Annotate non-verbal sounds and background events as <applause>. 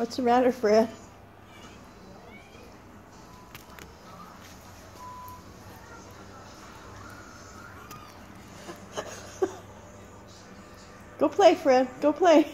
What's the matter, Fred? <laughs> Go play, Fred. Go play.